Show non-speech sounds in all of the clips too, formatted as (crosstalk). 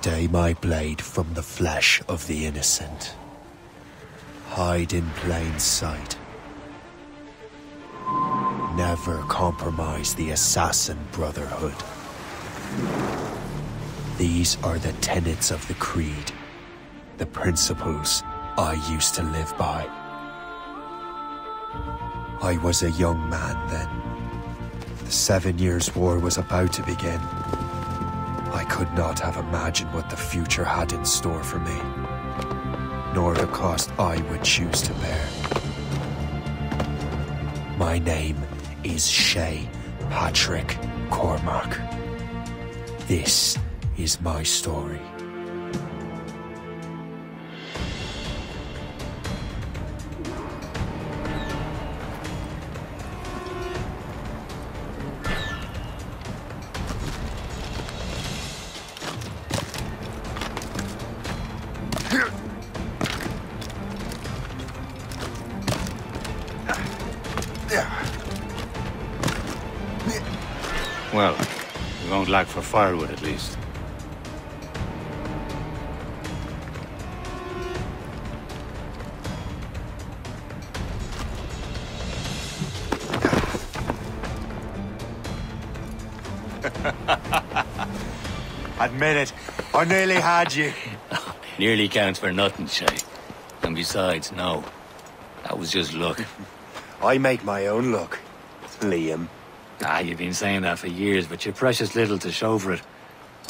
Stay my blade from the flesh of the innocent. Hide in plain sight. Never compromise the Assassin Brotherhood. These are the tenets of the Creed, the principles I used to live by. I was a young man then. The Seven Years' War was about to begin. I could not have imagined what the future had in store for me, nor the cost I would choose to bear. My name is Shay Patrick Cormac. This is my story. Firewood at least. (laughs) Admit it, I nearly had you. (laughs) Nearly counts for nothing, Shay. And besides, no. That was just luck. (laughs) I make my own luck, Liam. Ah, you've been saying that for years, but you're precious little to show for it.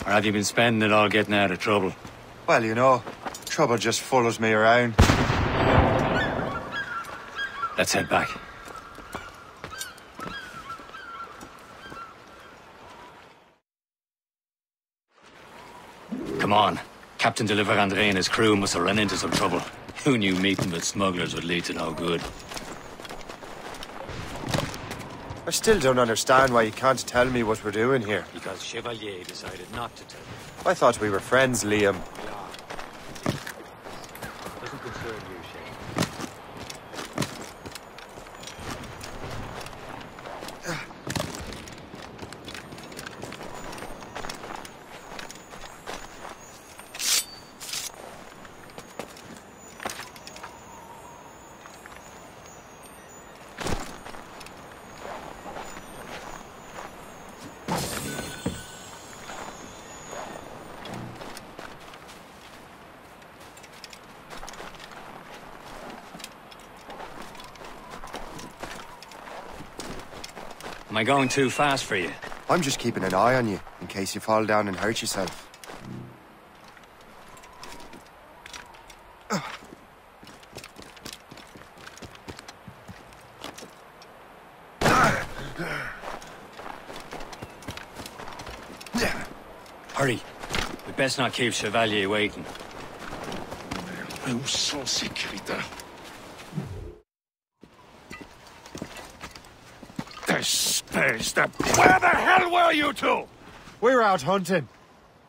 Or have you been spending it all getting out of trouble? Well, you know, trouble just follows me around. Let's head back. Come on. Captain de and his crew must have run into some trouble. Who knew meeting with smugglers would lead to no good? I still don't understand why you can't tell me what we're doing here. Because Chevalier decided not to tell me. I thought we were friends, Liam. We are. Doesn't concern you, going too fast for you? I'm just keeping an eye on you, in case you fall down and hurt yourself. Hurry. We best not keep Chevalier waiting. Où sont ces crétins De... Where the hell were you two? We're out hunting.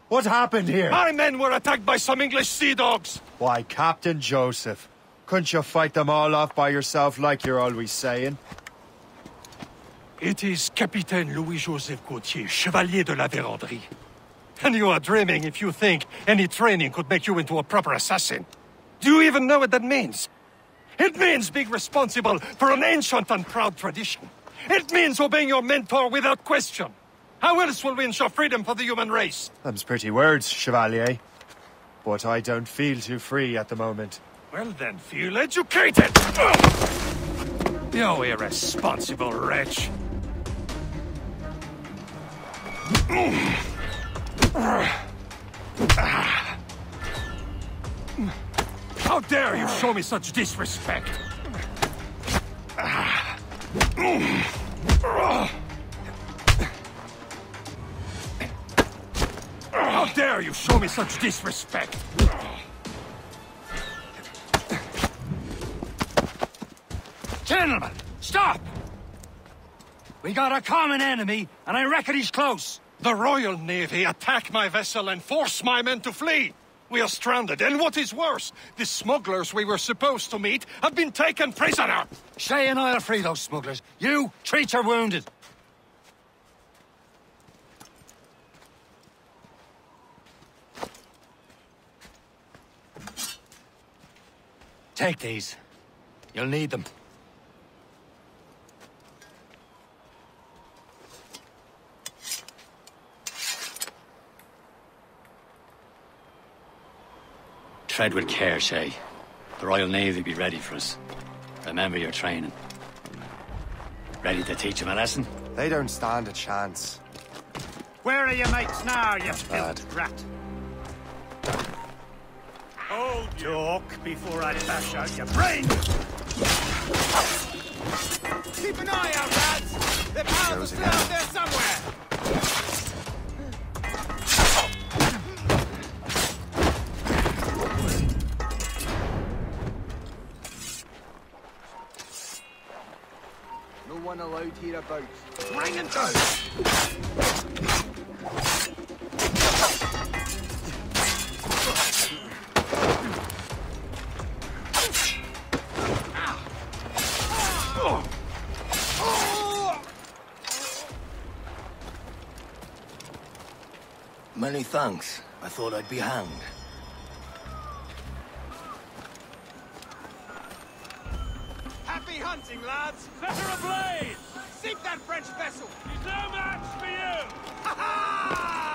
What happened here? My men were attacked by some English sea dogs. Why, Captain Joseph. Couldn't you fight them all off by yourself like you're always saying? It is Capitaine Louis-Joseph Gauthier, Chevalier de la Vérendrye. And you are dreaming if you think any training could make you into a proper assassin. Do you even know what that means? It means being responsible for an ancient and proud tradition. It means obeying your mentor without question. How else will we ensure freedom for the human race? Them's pretty words, Chevalier. But I don't feel too free at the moment. Well then, feel educated! You irresponsible wretch! How dare you show me such disrespect? How dare you show me such disrespect? Gentlemen, stop! We got a common enemy, and I reckon he's close. The Royal Navy attack my vessel and force my men to flee. We are stranded, and what is worse, the smugglers we were supposed to meet have been taken prisoner! Shay and I are free those smugglers. You, treat your wounded. Take these. You'll need them. Tread with care, Shay. The Royal Navy be ready for us. Remember your training. Ready to teach them a lesson? They don't stand a chance. Where are your mates now, you bad. filth rat? Hold talk before I bash out your brain! Keep an eye out, lads! The pals are Goes still again. out there somewhere! No one allowed hereabouts. Ring and go! Many thanks. I thought I'd be hanged. Hunting, lads! Set her ablaze! Sink that French vessel! He's no match for you! Ha ha!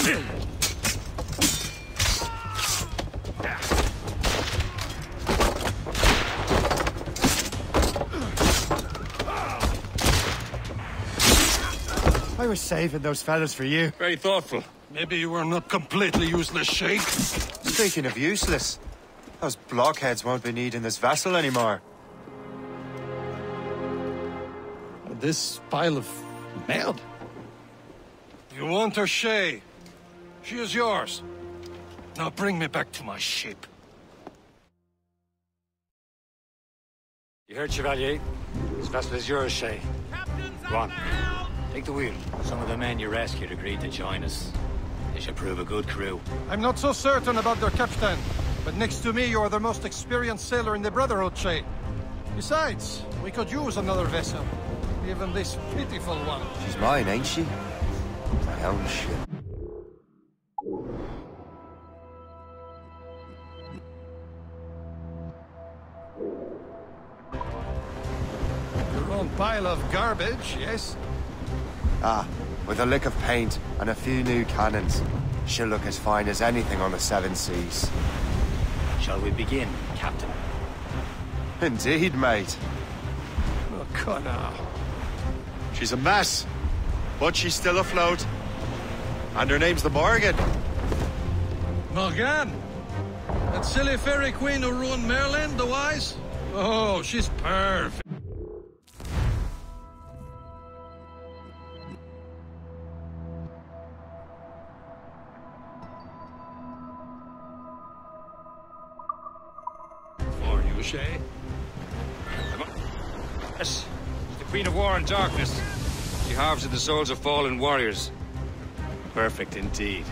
I was saving those fellas for you. Very thoughtful. Maybe you were not completely useless, Shay. Speaking of useless, those blockheads won't be needing this vessel anymore. This pile of mail? You want her, Shay? She is yours. Now bring me back to my ship. You heard, Chevalier? This vessel is yours, Shay. Go on. Take the wheel. Some of the men you rescued agreed to join us. They should prove a good crew. I'm not so certain about their captain, but next to me you are the most experienced sailor in the Brotherhood, Shay. Besides, we could use another vessel. Even this pitiful one. She's mine, ain't she? My own ship. Pile of garbage, yes? Ah, with a lick of paint and a few new cannons. She'll look as fine as anything on the Seven Seas. Shall we begin, Captain? Indeed, mate. Oh, Connor. She's a mess, but she's still afloat. And her name's the Morrigan. Morrigan? That silly fairy queen who ruined Merlin, the wise? Oh, she's perfect. She of the souls of fallen warriors. Perfect indeed.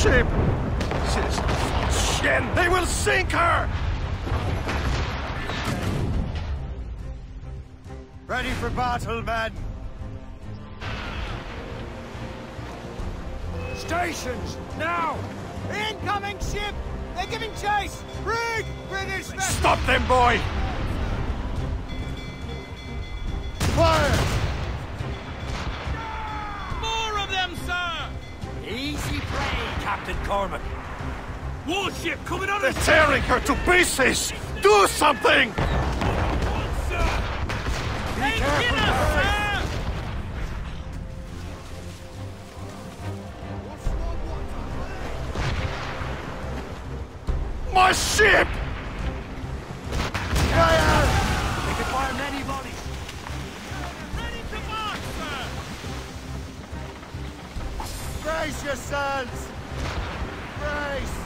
Ship! Shit! They will sink her! Ready for battle, men! Stations, now! Incoming ship! They're giving chase! Brig! British! Stop them, boy! Fire! Easy play, Captain Cormac. Warship coming on They're tearing her to pieces! Do something! Hey, get us, sir! My ship! Brace yourselves! Brace!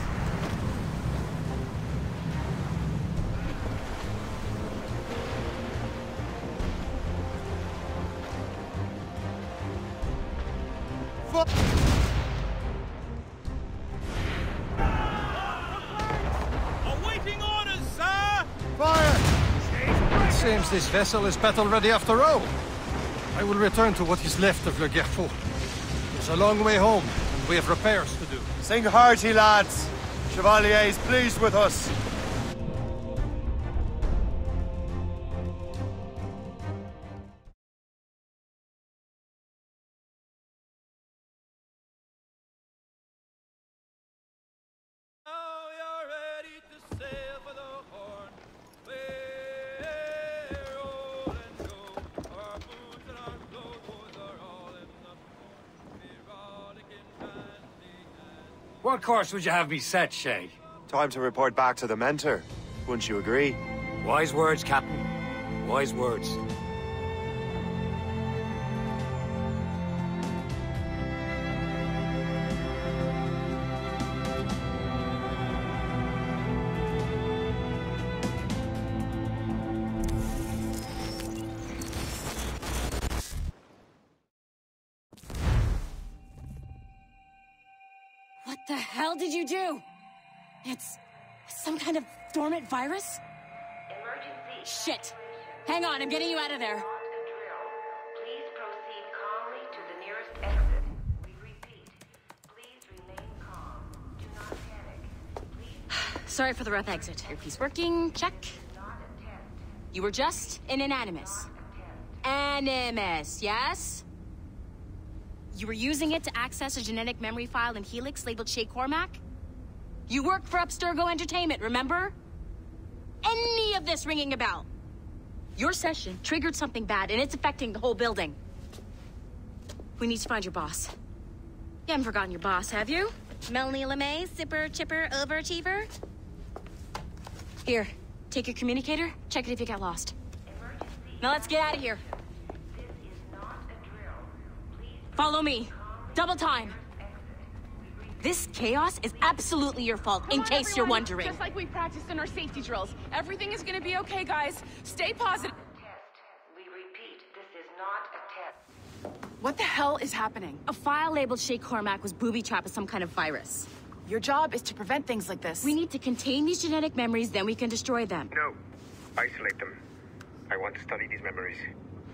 Seems this vessel is battle ready after all. I will return to what is left of Le Gerfaut. It's a long way home, and we have repairs to do. Sing hearty, lads! Chevalier is pleased with us. Course would you have me set, Shay? Time to report back to the mentor. Wouldn't you agree? Wise words, Captain. Wise words. Hell did you do? It's some kind of dormant virus? Emergency. Shit. Hang on, I'm getting you out of there. Not a drill. Please proceed calmly to the nearest exit. Please remain calm. Do not panic. Sorry for the rough exit. Earpiece working, check. You were just in an animus. Animus, yes? You were using it to access a genetic memory file in Helix labeled Shay Cormac? You work for Abstergo Entertainment, remember? Any of this ringing a bell? Your session triggered something bad, and it's affecting the whole building. We need to find your boss. You haven't forgotten your boss, have you? Melanie LeMay, zipper, chipper, overachiever? Here, take your communicator, check it if you get lost. Now let's get out of here. Follow me. Double time. This chaos is absolutely your fault, in Come on, case you're wondering. Just like we practiced in our safety drills. Everything is gonna be okay, guys. Stay positive. test. We repeat. This is not a test. What the hell is happening? A file labeled Shay Cormac was booby-trapped with some kind of virus. Your job is to prevent things like this. We need to contain these genetic memories, then we can destroy them. No. Isolate them. I want to study these memories.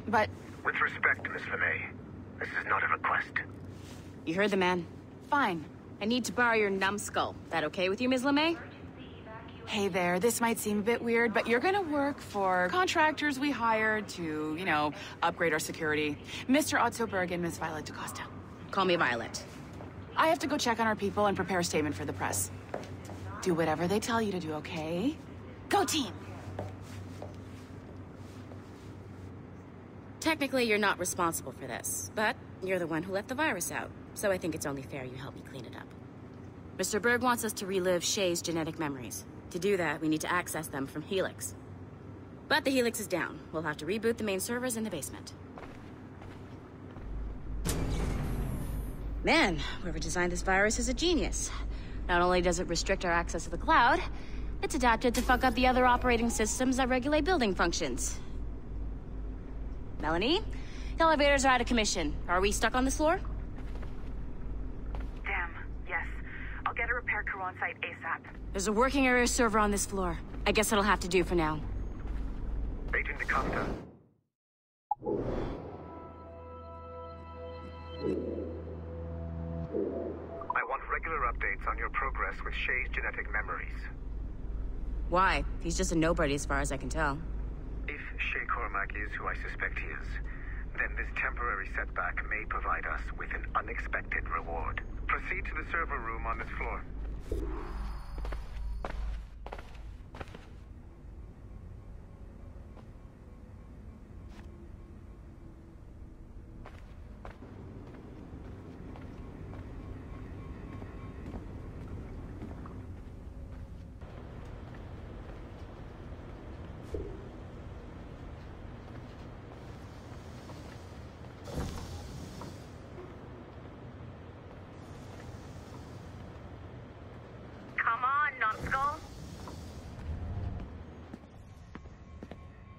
But With respect, Miss LeMay, this is not a request. You heard the man. fine. I need to borrow your numbskull. That okay with you, Ms. LeMay? Hey there, this might seem a bit weird, but you're gonna work for contractors we hired to, you know, upgrade our security. Mr. Otto Berg and Miss Violet DaCosta. Call me Violet. I have to go check on our people and prepare a statement for the press. Do whatever they tell you to do, okay? Go team! Technically, you're not responsible for this, but you're the one who let the virus out, so I think it's only fair you help me clean it up. Mr. Berg wants us to relive Shay's genetic memories. To do that, we need to access them from Helix. But the Helix is down. We'll have to reboot the main servers in the basement. Man, whoever designed this virus is a genius. Not only does it restrict our access to the cloud, it's adapted to fuck up the other operating systems that regulate building functions. Melanie? The elevators are out of commission. Are we stuck on this floor? Damn. Yes. I'll get a repair crew on site ASAP. There's a working area server on this floor. I guess it'll have to do for now. Agent DaCosta. I want regular updates on your progress with Shay's genetic memories. Why? He's just a nobody as far as I can tell. Shay Cormac is who I suspect he is, then this temporary setback may provide us with an unexpected reward. Proceed to the server room on this floor. Come on, numbskull.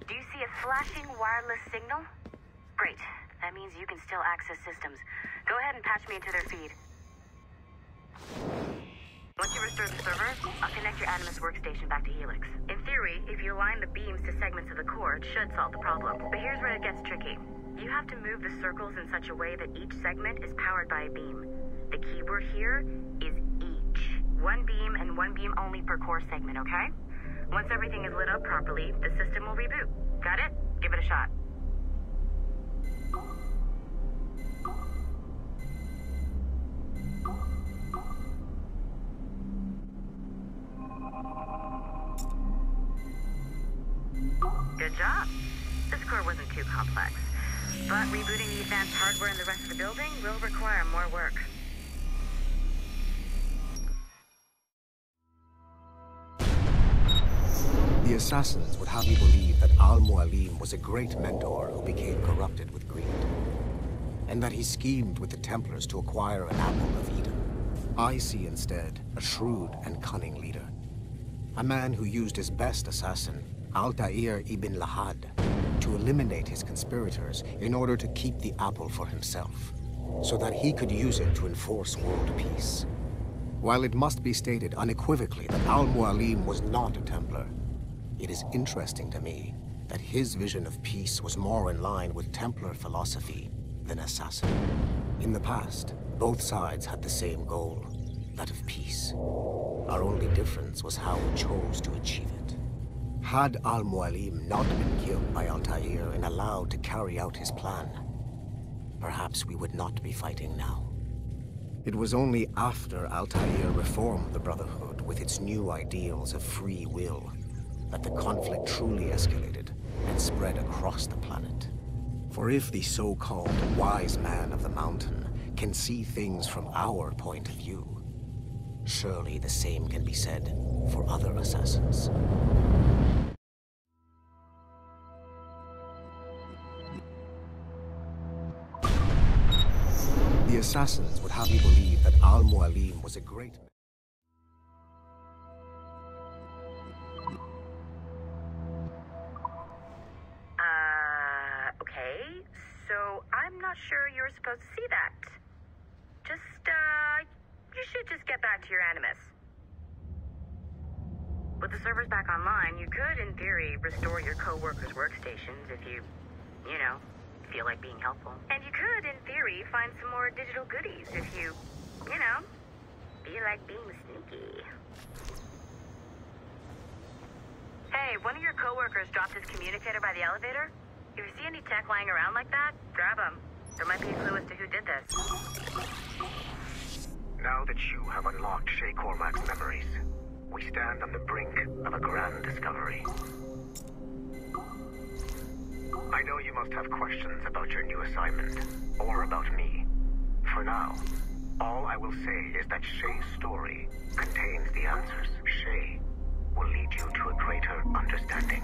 Do you see a flashing wireless signal? Great. That means you can still access systems. Go ahead and patch me into their feed. Once you restore the server, I'll connect your Animus workstation back to Helix. In theory, if you align the beams to segments of the core, it should solve the problem. But here's where it gets tricky. You have to move the circles in such a way that each segment is powered by a beam. The keyword here is each. One beam and one beam only per core segment, okay? Once everything is lit up properly, the system will reboot. Got it? Give it a shot. Good job. This core wasn't too complex. But rebooting the advanced hardware in the rest of the building will require more work. Assassins would have you believe that Al Mualim was a great mentor who became corrupted with greed, and that he schemed with the Templars to acquire an apple of Eden. I see instead a shrewd and cunning leader, a man who used his best assassin, Altair ibn-La'Ahad, to eliminate his conspirators in order to keep the apple for himself, so that he could use it to enforce world peace. While it must be stated unequivocally that Al Mualim was not a Templar, it is interesting to me that his vision of peace was more in line with Templar philosophy than assassin. In the past, both sides had the same goal, that of peace. Our only difference was how we chose to achieve it. Had Al-Mualim not been killed by Altair and allowed to carry out his plan, perhaps we would not be fighting now. It was only after Altair reformed the Brotherhood with its new ideals of free will that the conflict truly escalated and spread across the planet. For if the so-called wise man of the mountain can see things from our point of view, surely the same can be said for other assassins. The assassins would have you believe that Al-Mualim was a great... supposed to see that. Just, uh, you should just get back to your Animus. With the servers back online, you could, in theory, restore your co-workers' workstations if you, you know, feel like being helpful. And you could, in theory, find some more digital goodies if you, you know, feel like being sneaky. Hey, one of your coworkers dropped his communicator by the elevator. If you see any tech lying around like that, grab them. There might be a clue as to who did this. Now that you have unlocked Shay Cormac's memories, we stand on the brink of a grand discovery. I know you must have questions about your new assignment, or about me. For now, all I will say is that Shay's story contains the answers. Shay will lead you to a greater understanding.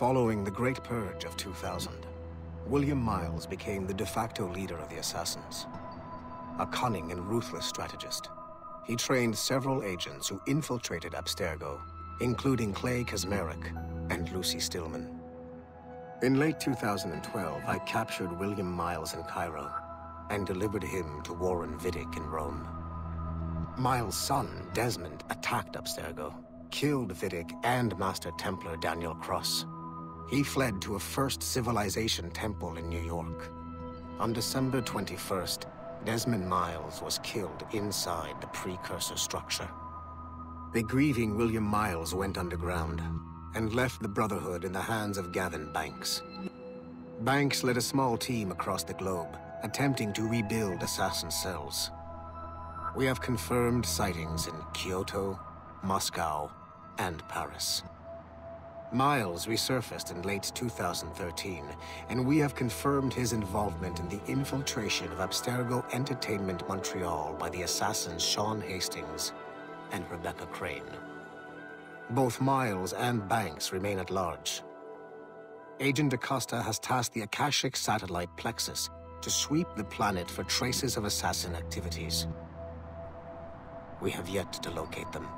Following the Great Purge of 2000, William Miles became the de facto leader of the Assassins. A cunning and ruthless strategist, he trained several agents who infiltrated Abstergo, including Clay Kaczmarek and Lucy Stillman. In late 2012, I captured William Miles in Cairo and delivered him to Warren Vidic in Rome. Miles' son, Desmond, attacked Abstergo, killed Vidic and Master Templar Daniel Cross. He fled to a First Civilization temple in New York. On December 21st, Desmond Miles was killed inside the precursor structure. The grieving William Miles went underground and left the Brotherhood in the hands of Gavin Banks. Banks led a small team across the globe, attempting to rebuild assassin cells. We have confirmed sightings in Kyoto, Moscow, and Paris. Miles resurfaced in late 2013, and we have confirmed his involvement in the infiltration of Abstergo Entertainment Montreal by the assassins Sean Hastings and Rebecca Crane. Both Miles and Banks remain at large. Agent DaCosta has tasked the Akashic satellite Plexus to sweep the planet for traces of assassin activities. We have yet to locate them.